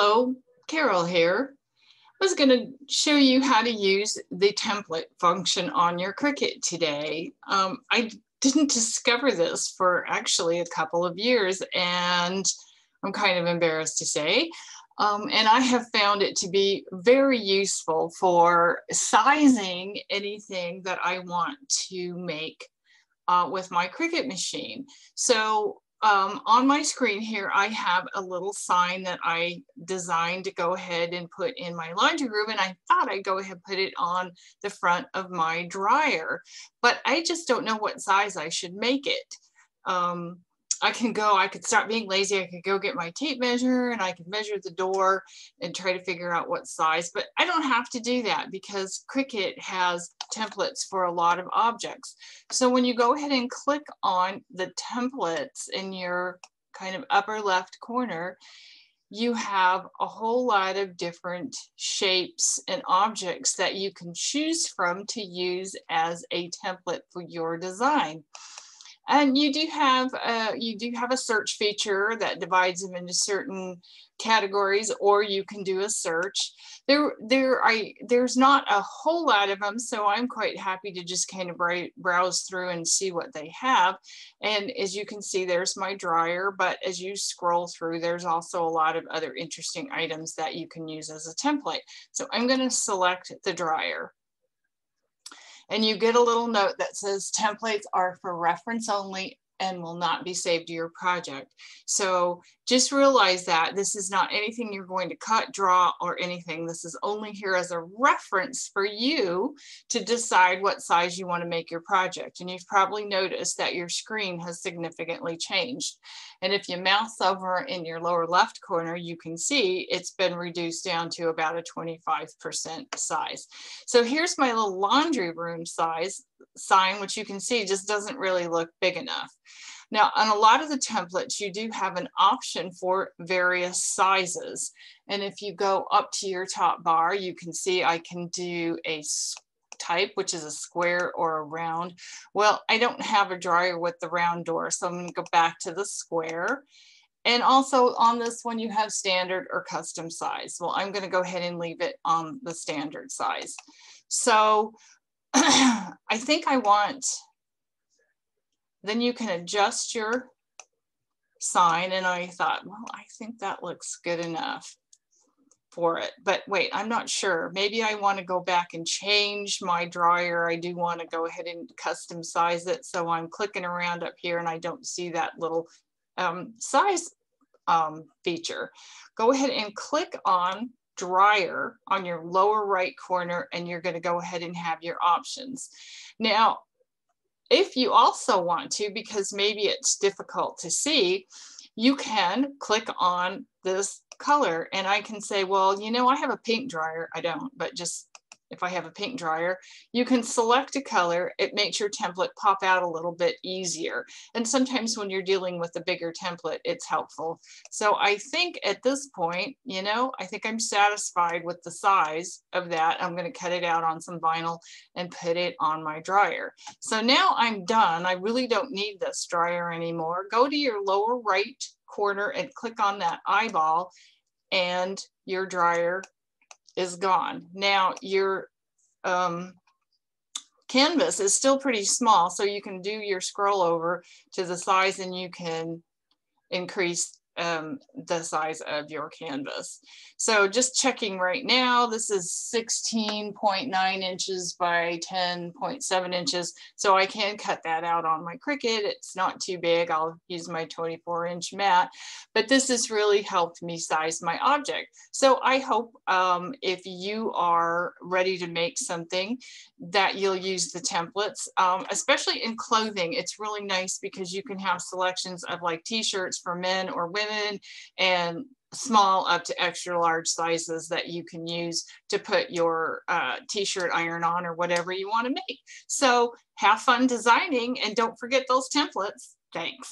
Hello, Carol here. I was going to show you how to use the template function on your Cricut today. Um, I didn't discover this for actually a couple of years and I'm kind of embarrassed to say. Um, and I have found it to be very useful for sizing anything that I want to make uh, with my Cricut machine. So um, on my screen here, I have a little sign that I designed to go ahead and put in my laundry room. And I thought I'd go ahead and put it on the front of my dryer, but I just don't know what size I should make it. Um, I can go, I could stop being lazy. I could go get my tape measure and I could measure the door and try to figure out what size, but I don't have to do that because Cricut has templates for a lot of objects. So when you go ahead and click on the templates in your kind of upper left corner, you have a whole lot of different shapes and objects that you can choose from to use as a template for your design. And you do have a, you do have a search feature that divides them into certain categories, or you can do a search. There, there, I there's not a whole lot of them, so I'm quite happy to just kind of browse through and see what they have. And as you can see, there's my dryer. But as you scroll through, there's also a lot of other interesting items that you can use as a template. So I'm going to select the dryer and you get a little note that says templates are for reference only and will not be saved to your project. So just realize that this is not anything you're going to cut, draw, or anything. This is only here as a reference for you to decide what size you want to make your project. And you've probably noticed that your screen has significantly changed. And if you mouse over in your lower left corner, you can see it's been reduced down to about a 25% size. So here's my little laundry room size sign, which you can see just doesn't really look big enough. Now, on a lot of the templates, you do have an option for various sizes. And if you go up to your top bar, you can see I can do a type, which is a square or a round. Well, I don't have a dryer with the round door, so I'm gonna go back to the square. And also on this one, you have standard or custom size. Well, I'm gonna go ahead and leave it on the standard size. So I think I want then you can adjust your sign. And I thought, well, I think that looks good enough for it. But wait, I'm not sure. Maybe I want to go back and change my dryer. I do want to go ahead and custom size it. So I'm clicking around up here and I don't see that little um, size um, feature. Go ahead and click on dryer on your lower right corner and you're going to go ahead and have your options. Now, if you also want to, because maybe it's difficult to see, you can click on this color and I can say, well, you know, I have a pink dryer. I don't, but just if I have a pink dryer, you can select a color. It makes your template pop out a little bit easier. And sometimes when you're dealing with a bigger template, it's helpful. So I think at this point, you know, I think I'm satisfied with the size of that. I'm going to cut it out on some vinyl and put it on my dryer. So now I'm done. I really don't need this dryer anymore. Go to your lower right corner and click on that eyeball and your dryer is gone. Now your um, canvas is still pretty small, so you can do your scroll over to the size and you can increase um, the size of your canvas. So just checking right now, this is 16.9 inches by 10.7 inches. So I can cut that out on my Cricut. It's not too big. I'll use my 24 inch mat, but this has really helped me size my object. So I hope um, if you are ready to make something that you'll use the templates, um, especially in clothing. It's really nice because you can have selections of like t-shirts for men or women women and small up to extra large sizes that you can use to put your uh, t-shirt iron on or whatever you want to make. So have fun designing and don't forget those templates. Thanks.